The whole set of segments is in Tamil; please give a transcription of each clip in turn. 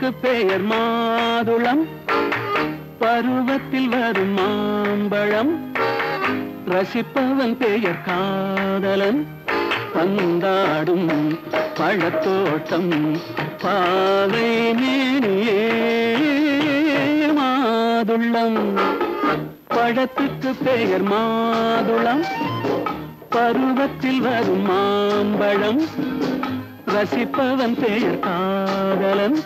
மாதுளம் பெயர் மாதுளம். பருவத்தில் வரும் மாம்பழம். ரசிப்பவன் பெயர் காதலன். பந்தாடும் பழத்தோட்டம். பாதை மேனியே மாதுளம். பழத்துக்கு பெயர் மாதுளம். பருவத்தில் வரும் மாம்பழம். ரசிப்பவன் பெயர் காதலன்.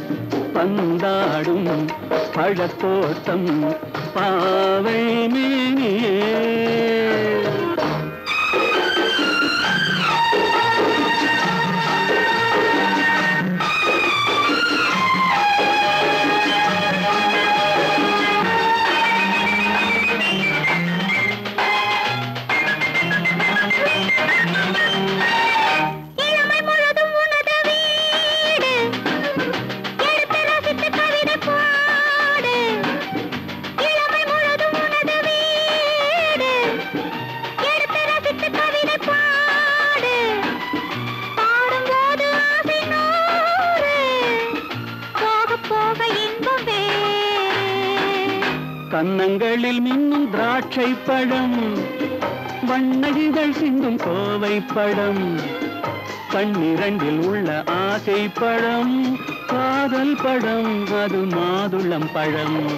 பந்தாடும் பழத்தோட்டம் பாவை மேனியே. படம். பழம் வண்ணகிகள் சிந்தும் கோவை படம். கண்ணிரண்டில் உள்ள ஆசை படம். காதல் படம் அது மாதுளம் பழம்.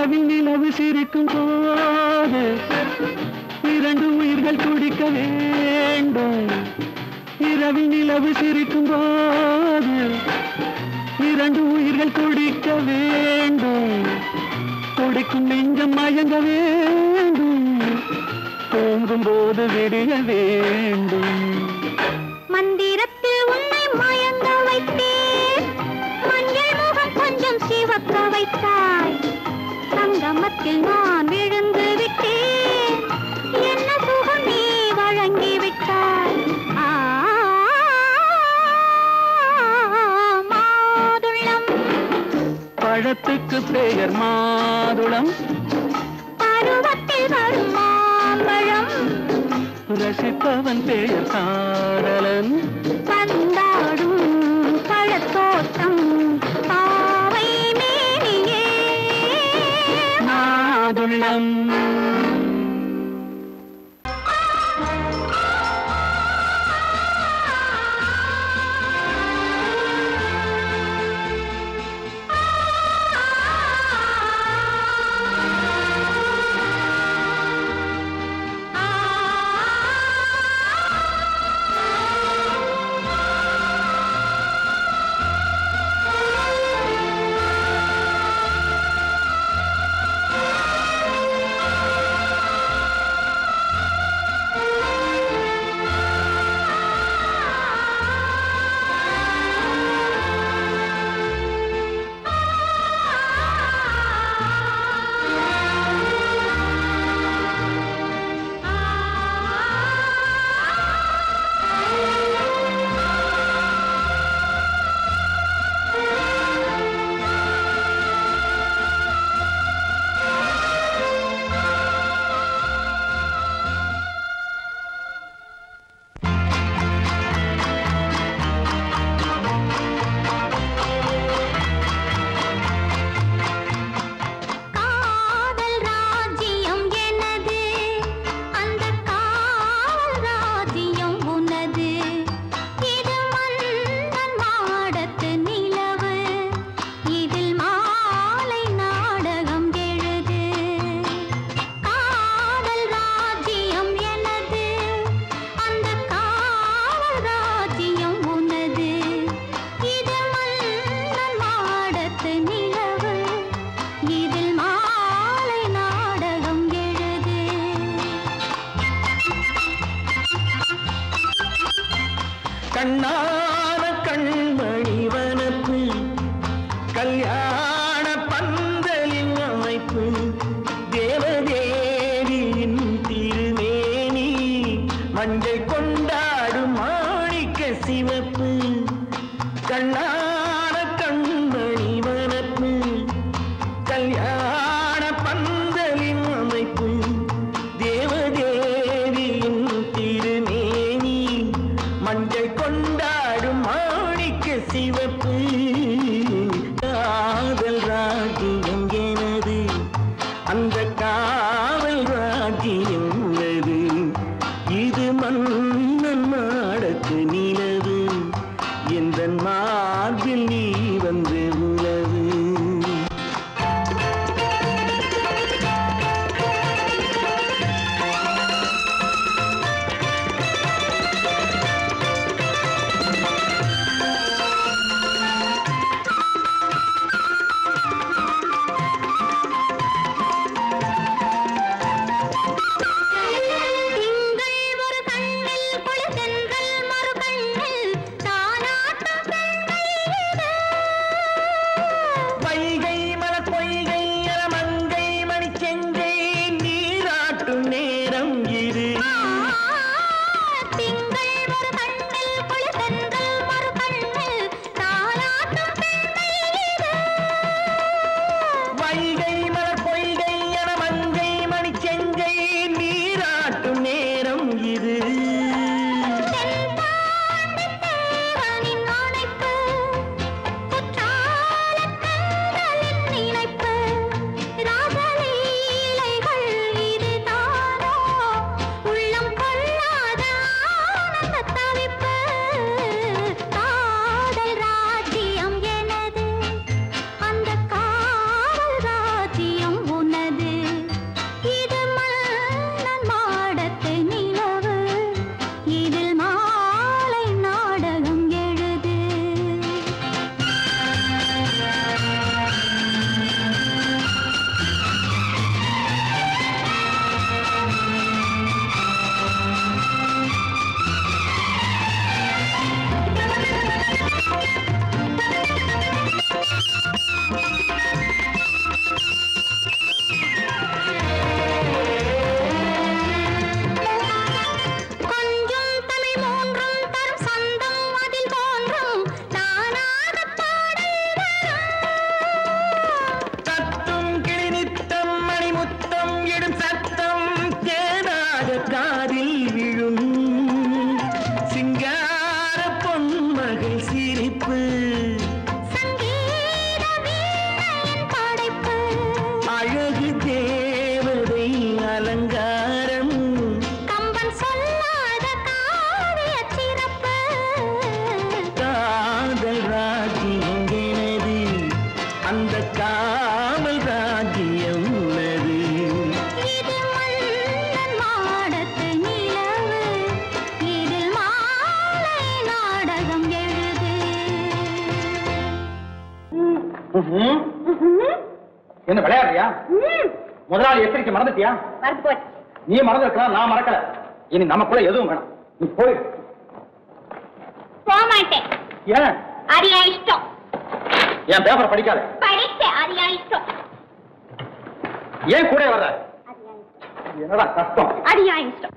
இரவில் நிலவு சிரிக்கும் போது இரண்டு உயிர்கள் துடிக்க வேண்டும். இரவில் நிலவு சிரிக்கும் போது இரண்டு உயிர்கள் துடிக்க வேண்டும். துடிக்கும் நெஞ்சம் மயங்க வேண்டும். தூங்கும் போது விடிய வேண்டும். மந்திரத்தில் உன்னை சங்கமத்தில் நான் விழுந்து விட்டேன். என்ன சுகம் நீ வழங்கி விட்டாய்? ஆ, மாதுளம். பழத்துக்கு பெயர் மாதுளம். பருவத்தில் வரும் மாம்பழம். ரசிப்பவன் பெயர் காதலன். பந்தாடும் மாதுளம் நீ மறந்து மறந்துருக்கலாம் நான் மறக்கல. இனி நமக்குள்ள எதுவும் வேணாம். நீ போய் போக மாட்டேன் ஏன்? அது என் இஷ்டம். என் பேப்பர் படிக்காத. படிச்சேன் அது என் இஷ்டம். ஏன் கூட வர்ற? என்னடா கஷ்டம்? அது என் இஷ்டம்.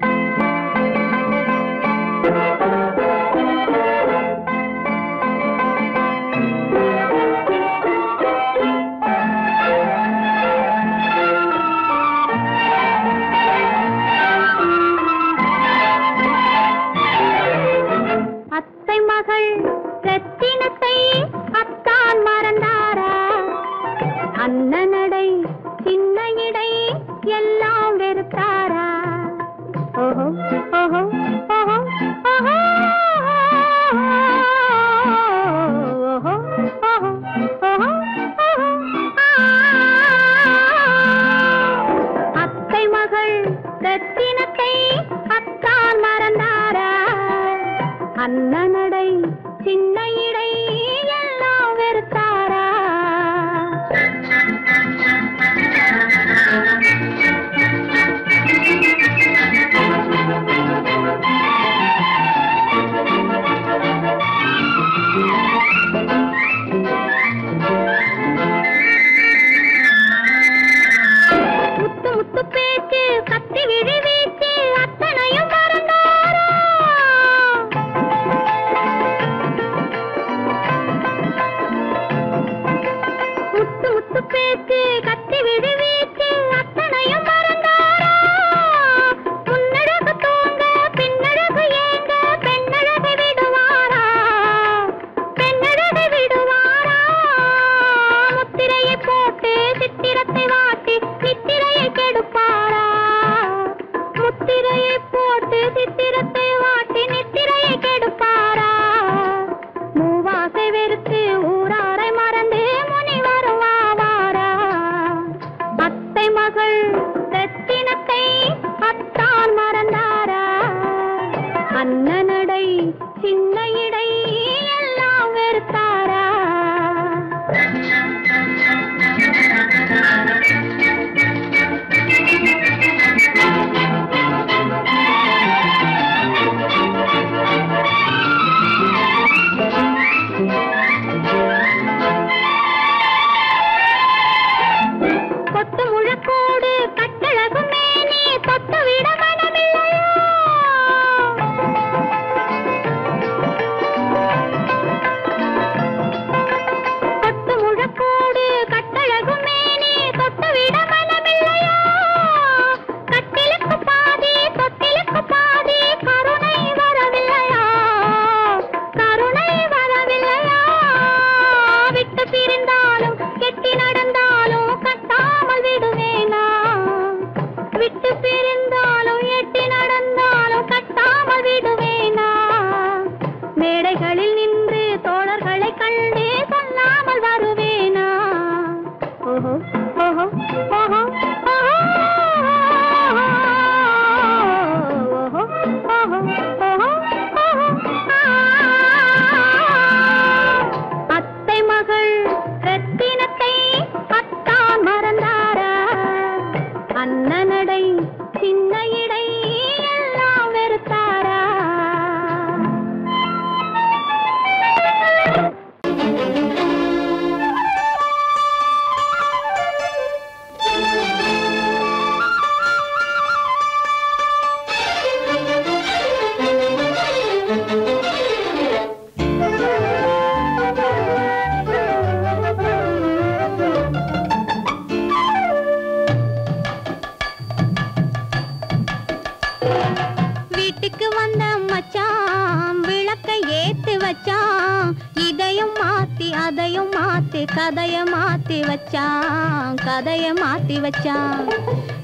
கதைய மாத்தி வச்சான் கதைய மாத்தி வச்சான்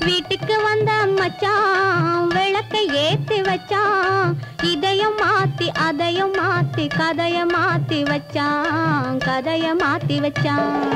வீட்டுக்கு வந்த மச்சான் விளக்க ஏத்தி வச்சான் இதையும் மாத்தி அதையும் மாத்தி கதைய மாத்தி வச்சான் கதைய மாத்தி வச்சான்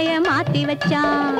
தலைய மாத்தி வச்சான்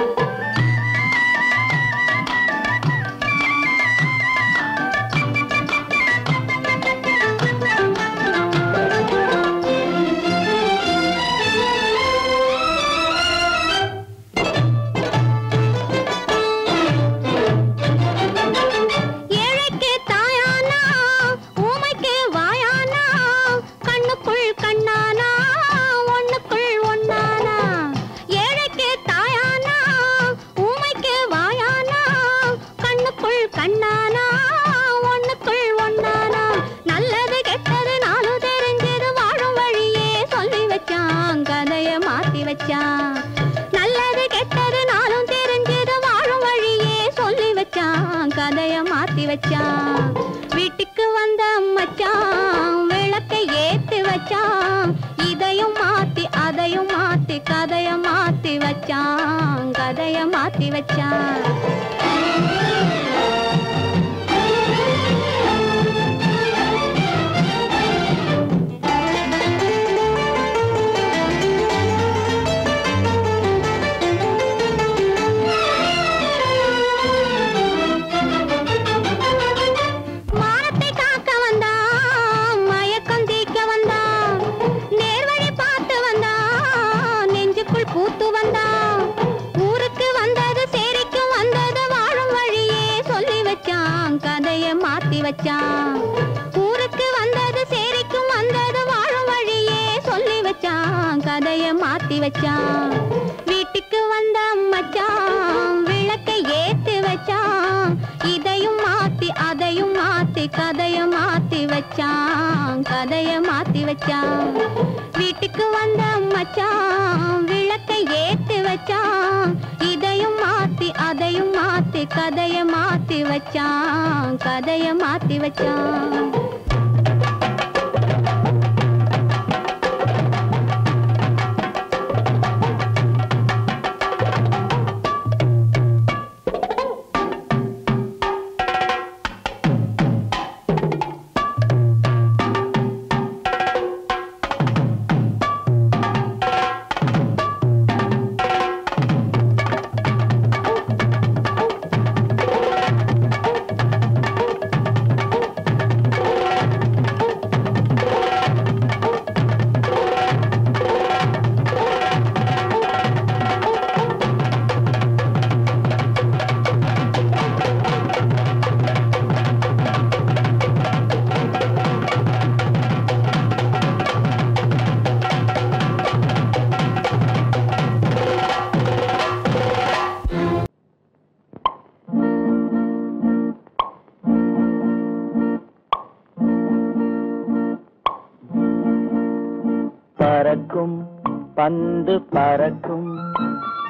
வந்து பறக்கும்.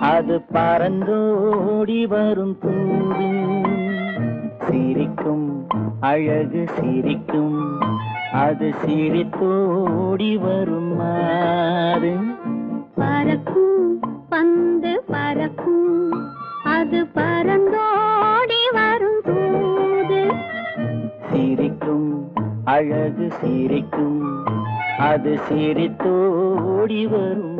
அது பறந்தோடி வரும் தூவி சிரிக்கும் அழகு சிரிக்கும். அது சிரித்தோடி வரும் மாறு. பறக்கும் பந்து பறக்கும். அது பறந்தோடி வரும் தூது. சிரிக்கும் அழகு சிரிக்கும். அது சிரித்தோடி வரும்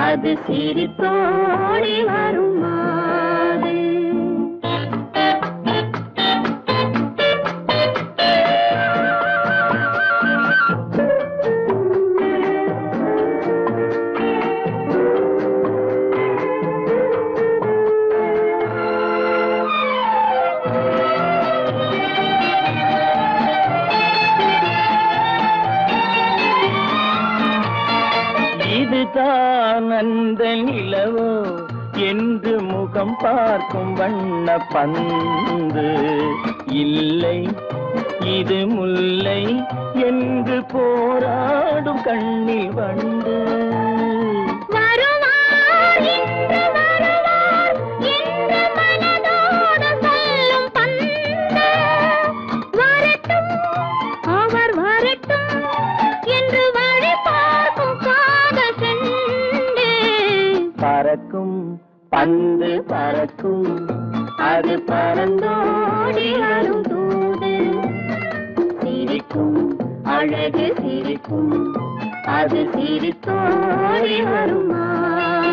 அது சிரிப்போடி வருமா? அந்த நிலவோ? என்று முகம் பார்க்கும் வண்ண பந்து. இல்லை இது முல்லை என்று போராடும் கண்ணில் வண்டு அழகு சிரிக்கும். அது சிரித்தோடி வருமா?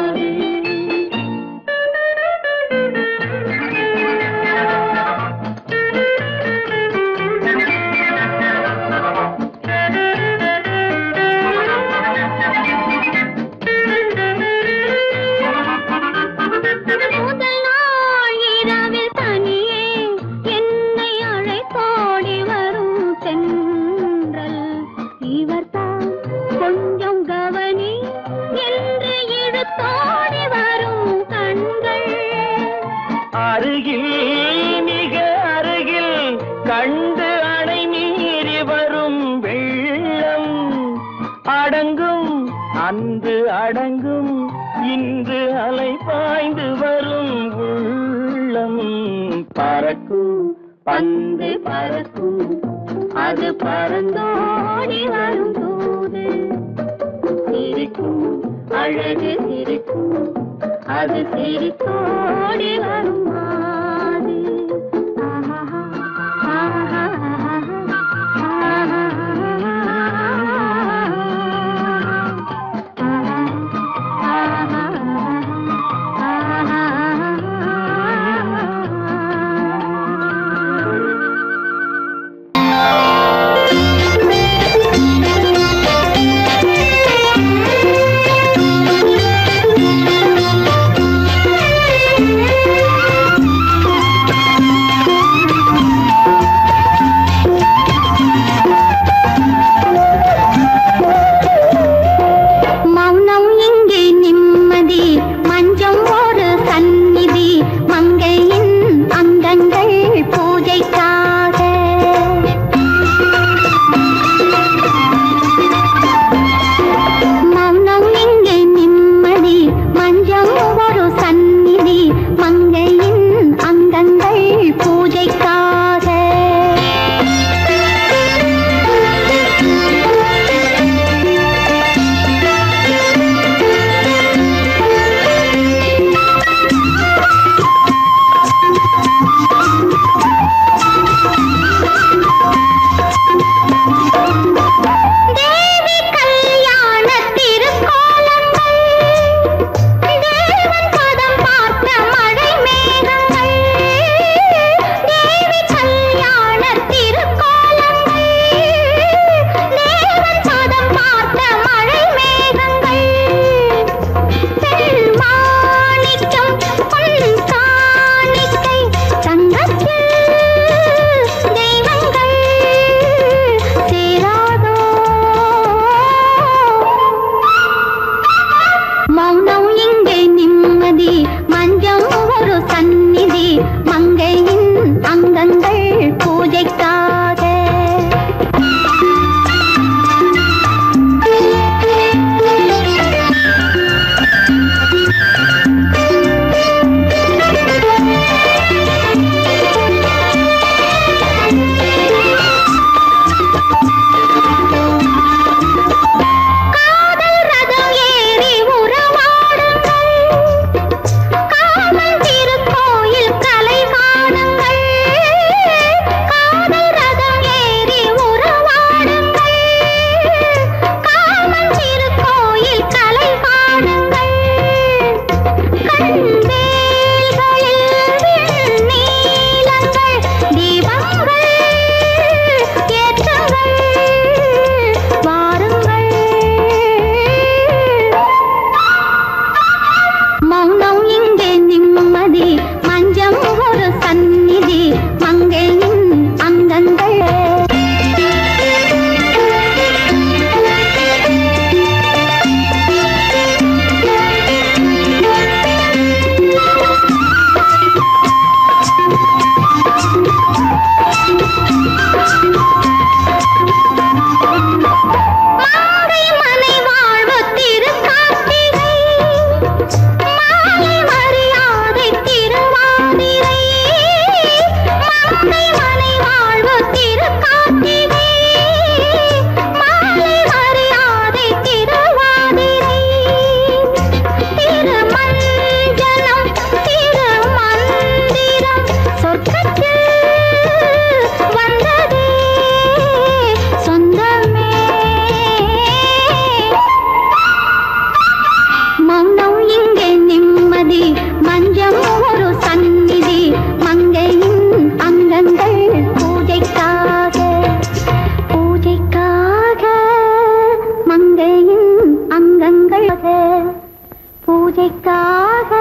பூஜைக்காக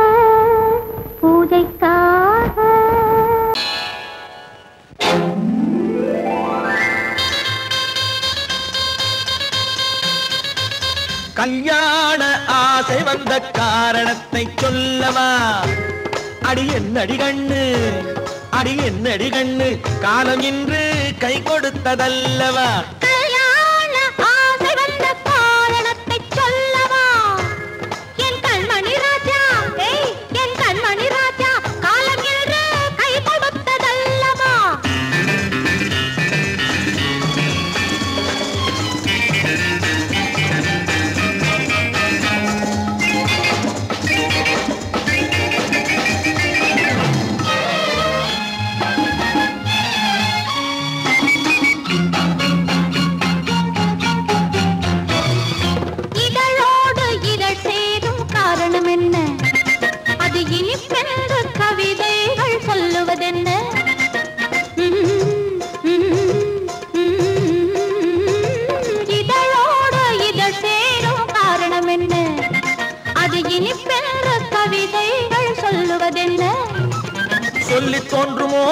பூஜைக்காக. கல்யாண ஆசை வந்த காரணத்தை சொல்லவா? அடி என்னடி கண்ணு? அடி என்னடி கண்ணு? காலம் இன்று கை கொடுத்ததல்லவா?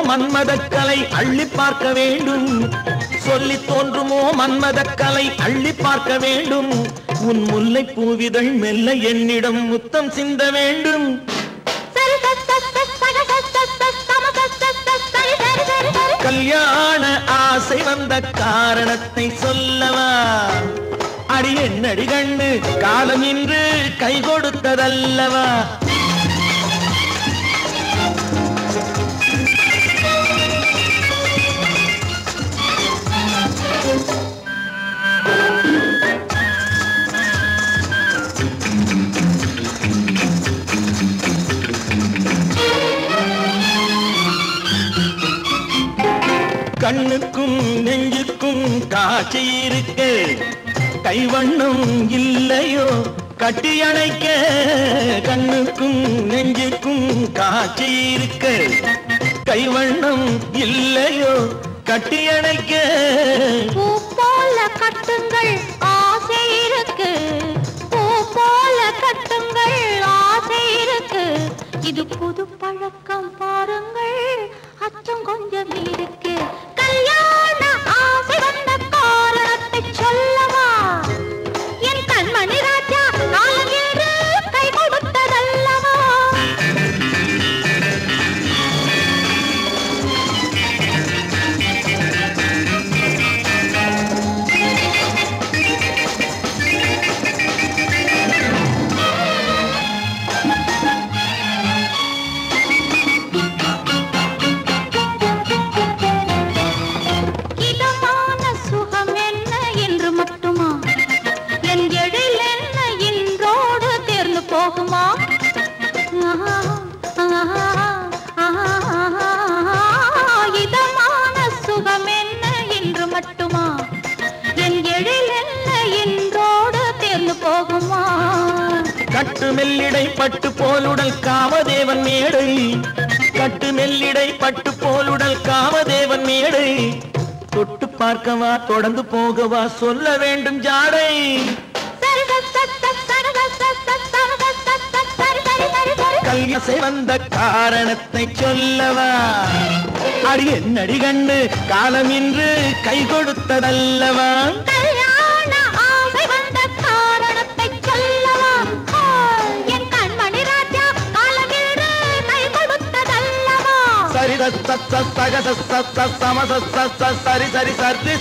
மன்மதக்கலை அள்ளி பார்க்க வேண்டும். சொல்லி தோன்றுமோ மன்மதக்கலை அள்ளி பார்க்க வேண்டும். உன் முல்லை பூவிதழ் மெல்ல என்னிடம் முத்தம் சிந்த வேண்டும். கல்யாண ஆசை வந்த காரணத்தை சொல்லவா? அடி என்னடி கண்டு காலம் இன்று கை கொடுத்ததல்லவா? கண்ணுக்கும் நெஞ்சுக்கும் காட்சி இருக்க. கைவண்ணம் இல்லையோ? கட்டி அணைக்க கண்ணுக்கும் நெஞ்சுக்கும் காட்சி இருக்க. கைவண்ணம் இல்லையோ? கட்டி அணைக்க. பூ போல கட்டுங்கள் ஆசை இருக்கு. பூ போல கட்டுங்கள் ஆசை இருக்கு. இது புது பழக்கம் பாருங்கள். அச்சம் கொஞ்சம் இருக்கு. தொடர்ந்து போகவா சொல்ல வேண்டும் ஜாடை கல்யாசை வந்த காரணத்தை சொல்லவா அடி என்னடி கண்டு காலம் இன்று கை கொடுத்ததல்லவா சரி சரி சரி